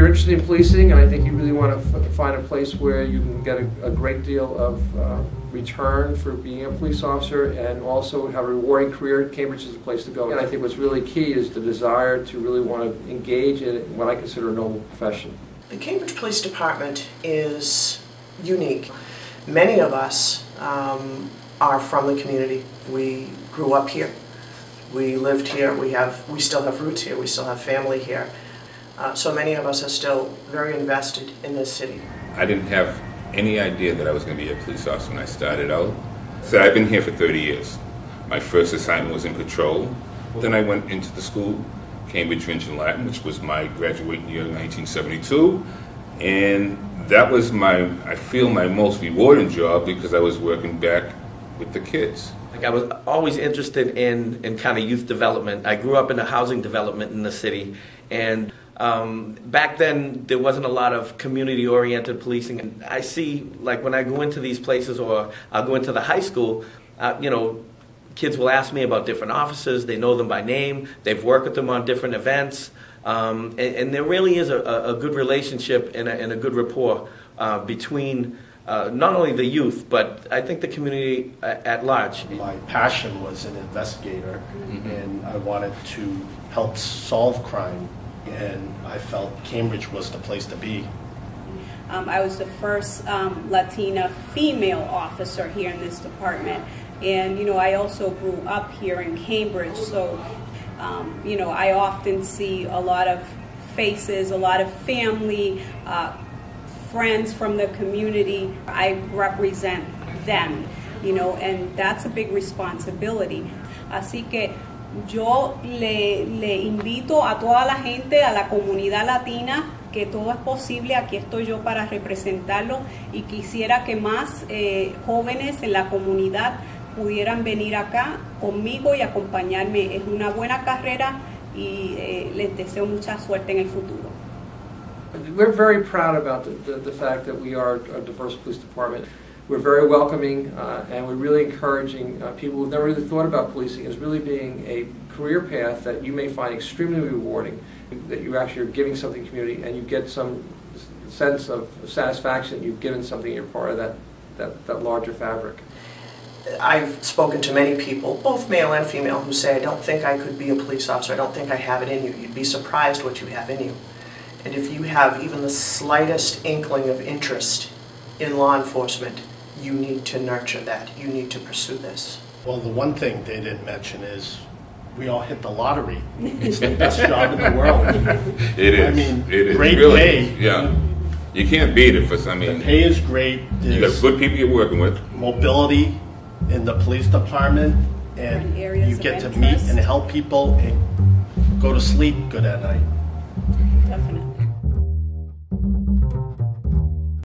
you're interested in policing, and I think you really want to find a place where you can get a, a great deal of uh, return for being a police officer and also have a rewarding career, Cambridge is a place to go. And I think what's really key is the desire to really want to engage in what I consider a noble profession. The Cambridge Police Department is unique. Many of us um, are from the community. We grew up here. We lived here. We have. We still have roots here. We still have family here. Uh, so many of us are still very invested in this city. I didn't have any idea that I was going to be a police officer when I started out. So I've been here for 30 years. My first assignment was in patrol. Then I went into the school, Cambridge Rindge and Latin, which was my graduating year in 1972. And that was my, I feel, my most rewarding job because I was working back with the kids. Like I was always interested in, in kind of youth development. I grew up in a housing development in the city, and um, back then there wasn't a lot of community oriented policing. And I see, like when I go into these places or I'll go into the high school, uh, you know, kids will ask me about different officers. They know them by name. They've worked with them on different events. Um, and, and, there really is a, a good relationship and a, and a good rapport uh, between uh, not only the youth, but I think the community at, at large. My passion was an investigator, mm-hmm. and I wanted to help solve crime, and I felt Cambridge was the place to be. Um, I was the first um, Latina female officer here in this department. And, you know, I also grew up here in Cambridge, so, um, you know, I often see a lot of faces, a lot of family, uh, friends from the community. I represent them, you know, and that's a big responsibility. Así que yo le, invito a toda la gente, a la comunidad latina, que todo es posible, aquí estoy yo para representarlo y quisiera que más eh, jóvenes en la comunidad pudieran venir acá conmigo y acompañarme. Es una buena carrera y eh, les deseo mucha suerte en el futuro. We're very proud about the, the, the, fact that we are a diverse police department. We're very welcoming uh, and we're really encouraging uh, people who've never really thought about policing as really being a career path that you may find extremely rewarding, that you actually are giving something to the community and you get some sense of satisfaction you've given something, you're part of that, that, that larger fabric. I've spoken to many people, both male and female, who say, I don't think I could be a police officer, I don't think I have it in you. You'd be surprised what you have in you. And if you have even the slightest inkling of interest in law enforcement, you need to nurture that. You need to pursue this. Well, the one thing they didn't mention is we all hit the lottery. It's the best job in the world. It is. I mean, it is. great really, pay. Yeah. You can't beat it for some. I mean, the pay is great. There's you got good people you're working with. Mobility in the police department, and you get to meet and help people and go to sleep good at night. Definitely.